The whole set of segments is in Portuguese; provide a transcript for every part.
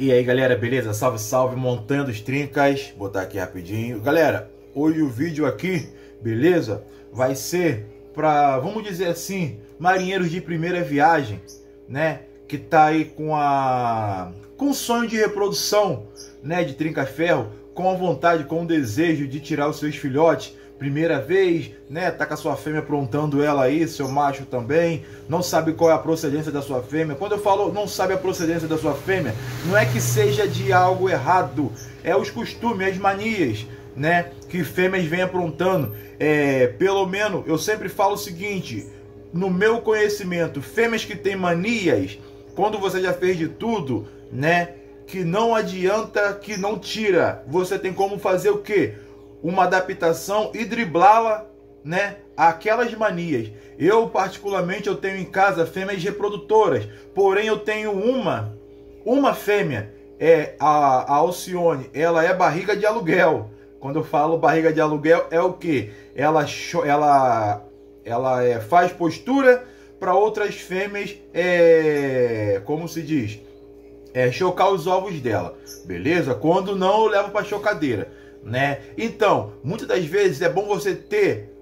E aí galera, beleza? Salve, salve, Montanha dos Trincas. Vou botar aqui rapidinho. Galera, hoje o vídeo aqui, beleza? Vai ser para, vamos dizer assim, marinheiros de primeira viagem, né? Que tá aí com a com sonho de reprodução, né, de trinca-ferro, com a vontade, com o desejo de tirar os seus filhotes primeira vez, né? Tá com a sua fêmea aprontando ela aí, seu macho também, não sabe qual é a procedência da sua fêmea. Quando eu falo não sabe a procedência da sua fêmea, não é que seja de algo errado, é os costumes, as manias, né? Que fêmeas vêm aprontando. É, pelo menos eu sempre falo o seguinte: no meu conhecimento, fêmeas que têm manias, quando você já fez de tudo, né? Que não adianta, que não tira. Você tem como fazer o quê? Uma adaptação e driblá-la, né, aquelas manias. Eu particularmente eu tenho em casa fêmeas reprodutoras, porém eu tenho uma, uma fêmea, é a, a Alcione, ela é barriga de aluguel. Quando eu falo barriga de aluguel é o que? Ela ela ela é, faz postura para outras fêmeas, é, como se diz, é chocar os ovos dela, beleza? Quando não, eu levo para chocadeira né? Então, muitas das vezes é bom você ter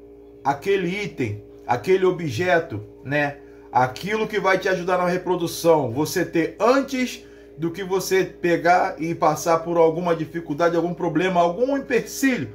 aquele item, aquele objeto, né? Aquilo que vai te ajudar na reprodução, você ter antes do que você pegar e passar por alguma dificuldade, algum problema, algum empecilho,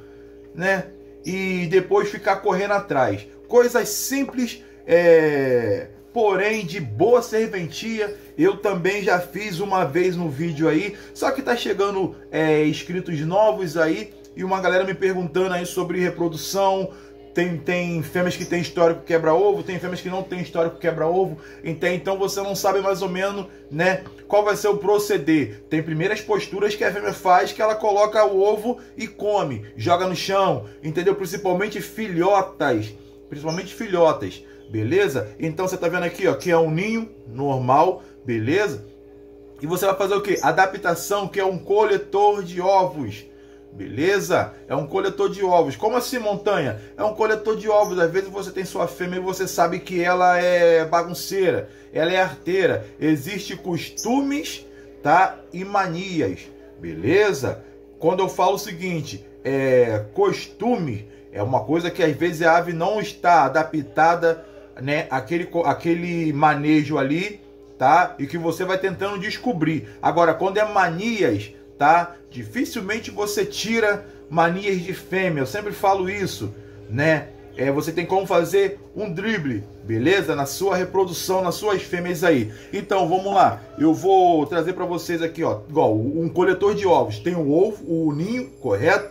né? E depois ficar correndo atrás. Coisas simples, é... porém de boa serventia. Eu também já fiz uma vez no vídeo aí, só que tá chegando é, inscritos novos aí e uma galera me perguntando aí sobre reprodução. Tem, tem fêmeas que tem histórico quebra-ovo, tem fêmeas que não tem histórico quebra-ovo. Então, então você não sabe mais ou menos, né, qual vai ser o proceder. Tem primeiras posturas que a fêmea faz que ela coloca o ovo e come, joga no chão, entendeu? Principalmente filhotas, principalmente filhotas, beleza? Então você tá vendo aqui, ó, que é um ninho normal, beleza? E você vai fazer o que? Adaptação, que é um coletor de ovos. Beleza? É um coletor de ovos. Como assim, montanha? É um coletor de ovos. Às vezes você tem sua fêmea e você sabe que ela é bagunceira, ela é arteira. Existem costumes, tá? E manias. Beleza? Quando eu falo o seguinte, é costume é uma coisa que às vezes a ave não está adaptada, né? Aquele, aquele manejo ali, tá? E que você vai tentando descobrir. Agora, quando é manias, tá? Dificilmente você tira manias de fêmea. Eu sempre falo isso, né? É, você tem como fazer um drible, beleza? Na sua reprodução, nas suas fêmeas aí. Então, vamos lá. Eu vou trazer para vocês aqui, ó, igual um coletor de ovos. Tem o ovo, o ninho, correto?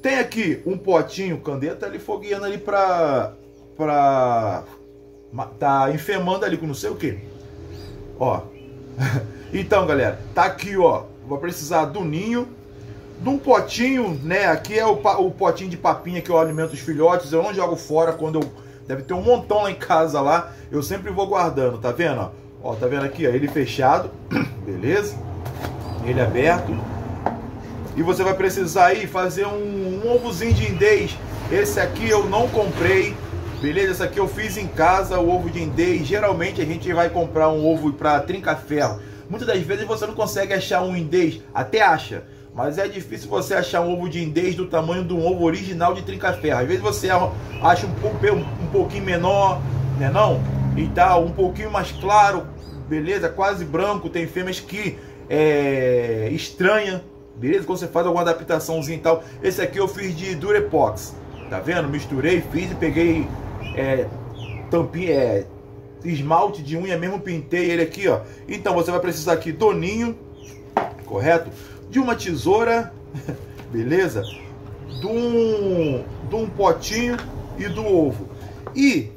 Tem aqui um potinho, Candeia tá ali fogueando ali pra pra tá enfemando ali com não sei o que. Ó. então, galera, tá aqui, ó, Vou precisar do ninho, de um potinho, né? Aqui é o, o potinho de papinha que eu alimento os filhotes. Eu não jogo fora quando eu. Deve ter um montão lá em casa lá. Eu sempre vou guardando, tá vendo? Ó, tá vendo aqui, ó, ele fechado, beleza? Ele aberto. E você vai precisar aí fazer um, um ovozinho de indês. Esse aqui eu não comprei, beleza? Esse aqui eu fiz em casa, o ovo de indês. Geralmente a gente vai comprar um ovo para trinca-ferro Muitas das vezes você não consegue achar um indês, até acha, mas é difícil você achar um ovo de indês do tamanho um ovo original de trinca-ferro. Às vezes você acha um, um, um pouquinho menor, né não? E tal, um pouquinho mais claro, beleza? Quase branco. Tem fêmeas que é estranha, beleza? Quando você faz alguma adaptaçãozinha e tal. Esse aqui eu fiz de Durepox, tá vendo? Misturei, fiz e peguei é, tampinha, é, esmalte de unha mesmo, pintei ele aqui, ó. Então você vai precisar aqui do ninho, correto? De uma tesoura, beleza? De um, de um potinho e do ovo. E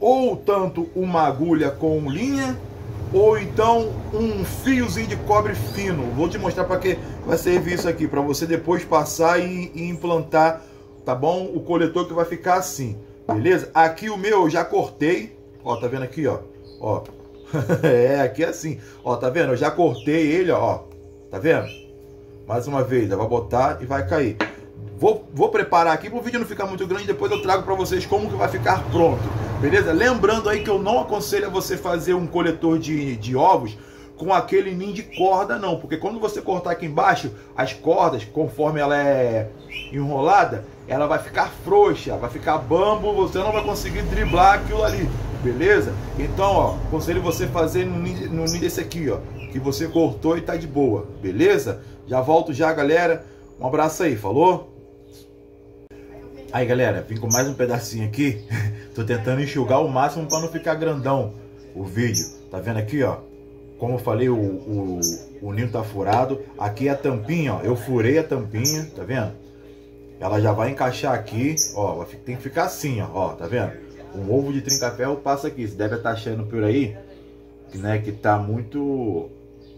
ou tanto uma agulha com linha ou então um fiozinho de cobre fino. Vou te mostrar para que vai servir isso aqui, para você depois passar e, e, implantar, tá bom? O coletor que vai ficar assim, beleza? Aqui o meu eu já cortei, Ó, tá vendo aqui, ó? Ó. é, aqui é assim. Ó, tá vendo? Eu já cortei ele, ó. Tá vendo? Mais uma vez, vai botar e vai cair. Vou, vou preparar aqui para o vídeo não ficar muito grande, depois eu trago para vocês como que vai ficar pronto. Beleza? Lembrando aí que eu não aconselho a você fazer um coletor de, de ovos com aquele ninho de corda não, porque quando você cortar aqui embaixo, as cordas, conforme ela é enrolada, ela vai ficar frouxa, vai ficar bambo, você não vai conseguir driblar aquilo ali, beleza? Então, ó, conselho você fazer no ninho, desse aqui, ó, que você cortou e tá de boa, beleza? Já volto já, galera. Um abraço aí, falou? Aí, galera, vim com mais um pedacinho aqui. Tô tentando enxugar o máximo para não ficar grandão o vídeo. Tá vendo aqui, ó? Como eu falei, o, o, o ninho tá furado. Aqui é a tampinha, ó. Eu furei a tampinha, tá vendo? Ela já vai encaixar aqui, ó. Tem que ficar assim, ó. ó tá vendo? Um ovo de trinca-ferro passa aqui. Você deve estar achando por aí, né? Que tá muito,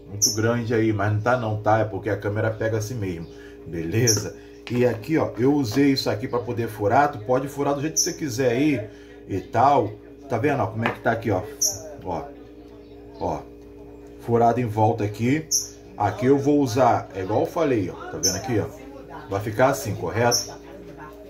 muito grande aí. Mas não tá não, tá? É porque a câmera pega assim mesmo. Beleza? E aqui, ó, eu usei isso aqui para poder furar. Tu pode furar do jeito que você quiser aí e tal. Tá vendo, ó, como é que tá aqui, ó. Ó. Ó. Furado em volta aqui. Aqui eu vou usar, é igual eu falei, ó. Tá vendo aqui, ó. Vai ficar assim, correto?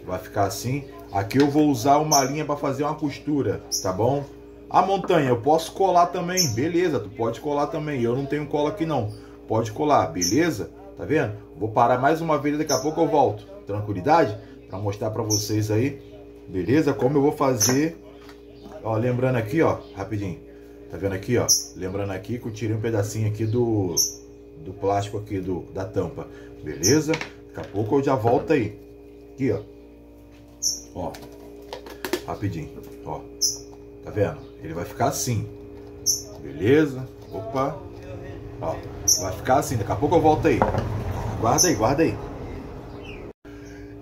Vai ficar assim. Aqui eu vou usar uma linha para fazer uma costura, tá bom? A montanha eu posso colar também, beleza, tu pode colar também. Eu não tenho cola aqui não. Pode colar, beleza? Tá vendo? Vou parar mais uma vez, daqui a pouco eu volto. Tranquilidade? Para mostrar para vocês aí, beleza? Como eu vou fazer. Ó, lembrando aqui, ó, rapidinho. Tá vendo aqui, ó? Lembrando aqui que eu tirei um pedacinho aqui do, do plástico aqui, do, da tampa. Beleza? Daqui a pouco eu já volto aí. Aqui, ó. Ó. Rapidinho, ó. Tá vendo? Ele vai ficar assim. Beleza? Opa. Ó. Vai ficar assim, daqui a pouco eu volto aí. Guarda aí, guarda aí.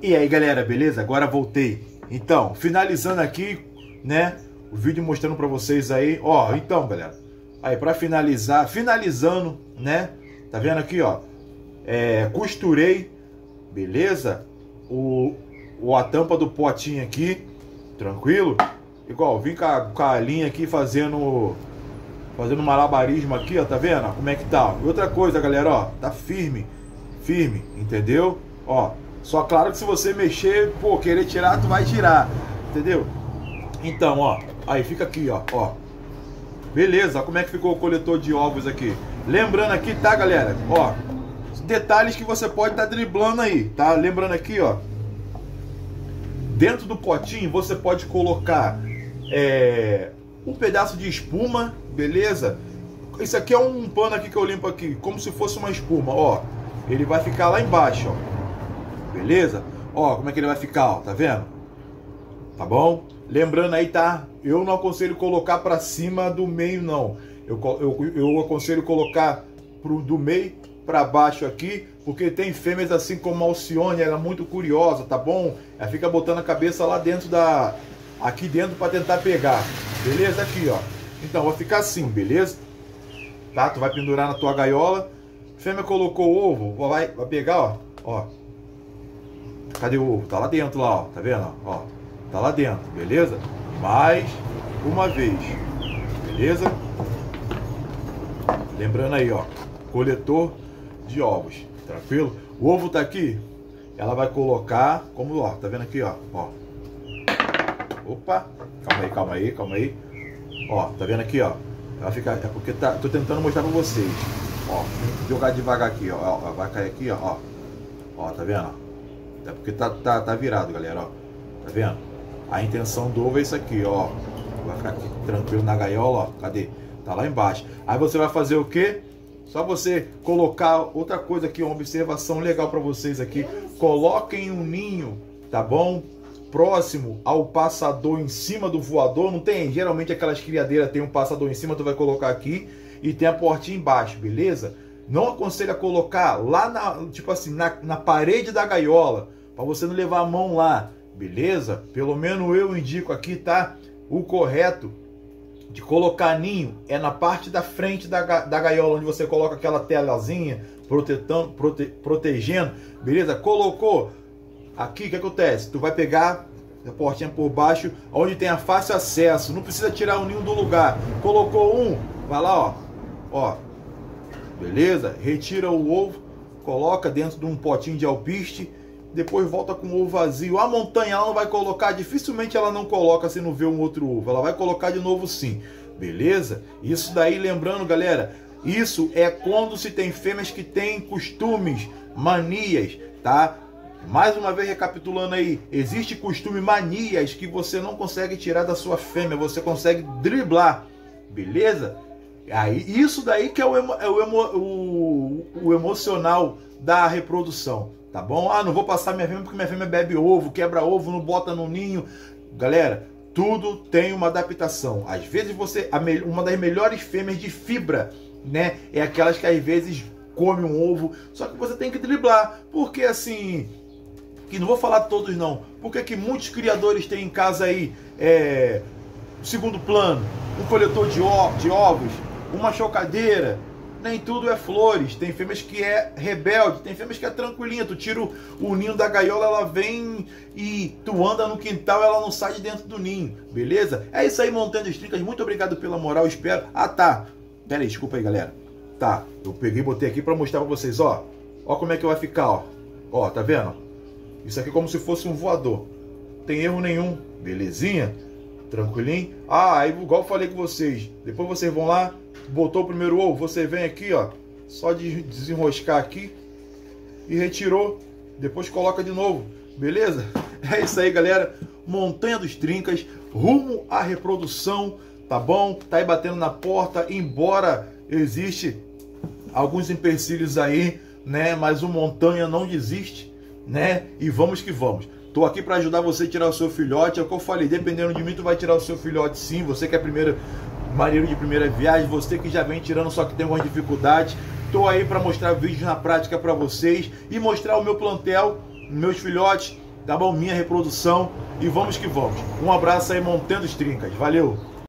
E aí, galera, beleza? Agora voltei. Então, finalizando aqui, né? O vídeo mostrando pra vocês aí. Ó, então, galera. Aí, pra finalizar, finalizando, né? Tá vendo aqui, ó? É, costurei, beleza? O, o, a tampa do potinho aqui, tranquilo? Igual, vim com a, com a linha aqui fazendo Fazendo malabarismo aqui, ó, tá vendo? Como é que tá? E outra coisa, galera, ó, tá firme, firme, entendeu? Ó, só claro que se você mexer, pô, querer tirar, tu vai tirar, entendeu? Então, ó, aí fica aqui, ó, ó. Beleza, como é que ficou o coletor de ovos aqui? Lembrando aqui, tá, galera? Ó, detalhes que você pode estar tá driblando aí, tá? Lembrando aqui, ó. Dentro do potinho você pode colocar é, um pedaço de espuma, beleza? Isso aqui é um pano aqui que eu limpo aqui, como se fosse uma espuma, ó. Ele vai ficar lá embaixo, ó. Beleza? Ó, como é que ele vai ficar, ó, tá vendo? Tá bom? Lembrando aí, tá? Eu não aconselho colocar para cima do meio, não. Eu, eu, eu aconselho colocar pro, do meio para baixo aqui, porque tem fêmeas assim como a Alcione, ela é muito curiosa, tá bom? Ela fica botando a cabeça lá dentro da... Aqui dentro para tentar pegar. Beleza? Aqui, ó. Então, vai ficar assim, beleza? Tá? Tu vai pendurar na tua gaiola. Fêmea colocou o ovo, vai, vai pegar, ó. Ó. Cadê o ovo? Tá lá dentro, lá, ó. Tá vendo? Ó. Tá lá dentro, beleza? Mais uma vez. Beleza? Lembrando aí, ó. Coletor de ovos. Tranquilo? O ovo tá aqui. Ela vai colocar, como, ó. Tá vendo aqui, ó. Ó. Opa, calma aí, calma aí, calma aí. Ó, tá vendo aqui, ó? Ela fica, é porque tá, tô tentando mostrar pra vocês. Ó, jogar devagar aqui, ó. ó vai cair aqui, ó. Ó, tá vendo? É porque tá, tá, tá virado, galera, ó. Tá vendo? A intenção do ovo é isso aqui, ó. Vai ficar aqui tranquilo na gaiola, ó. Cadê? Tá lá embaixo. Aí você vai fazer o quê? Só você colocar outra coisa aqui, uma observação legal para vocês aqui. Coloquem um ninho, tá bom? próximo ao passador em cima do voador, não tem? Geralmente aquelas criadeiras tem um passador em cima, tu vai colocar aqui e tem a portinha embaixo, beleza? Não aconselho a colocar lá na, tipo assim, na, na parede da gaiola, para você não levar a mão lá, beleza? Pelo menos eu indico aqui, tá? O correto de colocar ninho é na parte da frente da, da gaiola, onde você coloca aquela telazinha protetando, prote, protegendo, beleza? Colocou Aqui o que acontece? Tu vai pegar a portinha por baixo, onde tem a fácil acesso. Não precisa tirar o ninho do lugar. Colocou um, vai lá, ó. Ó. Beleza? Retira o ovo, coloca dentro de um potinho de alpiste, depois volta com o ovo vazio. A montanha ela não vai colocar, dificilmente ela não coloca se não vê um outro ovo. Ela vai colocar de novo sim. Beleza? Isso daí, lembrando, galera, Isso é quando se tem fêmeas que têm costumes, manias, tá? Mais uma vez recapitulando aí, existe costume, manias que você não consegue tirar da sua fêmea, você consegue driblar, beleza? Aí, isso daí que é o, emo, é o, emo, o, o emocional da reprodução, tá bom? Ah, não vou passar minha fêmea porque minha fêmea bebe ovo, quebra ovo, não bota no ninho. Galera, tudo tem uma adaptação. Às vezes você, uma das melhores fêmeas de fibra, né, é aquelas que às vezes come um ovo, só que você tem que driblar, porque assim, que não vou falar todos não, porque que muitos criadores têm em casa aí, é, segundo plano, um coletor de ovos, uma chocadeira. Nem tudo é flores. Tem fêmeas que é rebelde, tem fêmeas que é tranquilinha. Tu tira o, ninho da gaiola, ela vem e tu anda no quintal, ela não sai de dentro do ninho. Beleza? É isso aí, montando as trincas. Muito obrigado pela moral, espero. Ah, tá. Pera aí, desculpa aí, galera. Tá, eu peguei e botei aqui para mostrar para vocês, ó. Ó como é que vai ficar, ó. Ó, tá vendo? Isso aqui é como se fosse um voador. Tem erro nenhum. Belezinha? Tranquilinho? Ah, aí igual eu falei com vocês. Depois vocês vão lá, botou o primeiro ovo, você vem aqui, ó, só de desenroscar aqui e retirou. Depois coloca de novo, beleza? É isso aí, galera. Montanha dos Trincas, rumo à reprodução, tá bom? Tá aí batendo na porta, embora existe alguns empecilhos aí, né? Mas o Montanha não desiste, né? E vamos que vamos. Tô aqui para ajudar você a tirar o seu filhote. É o que eu falei, dependendo de mim, tu vai tirar o seu filhote sim. Você que é primeiro marinheiro de primeira viagem, você que já vem tirando, só que tem algumas dificuldades. Estou aí para mostrar vídeos na prática para vocês e mostrar o meu plantel, meus filhotes, tá bom? Minha reprodução e vamos que vamos. Um abraço aí, montando os trincas. Valeu!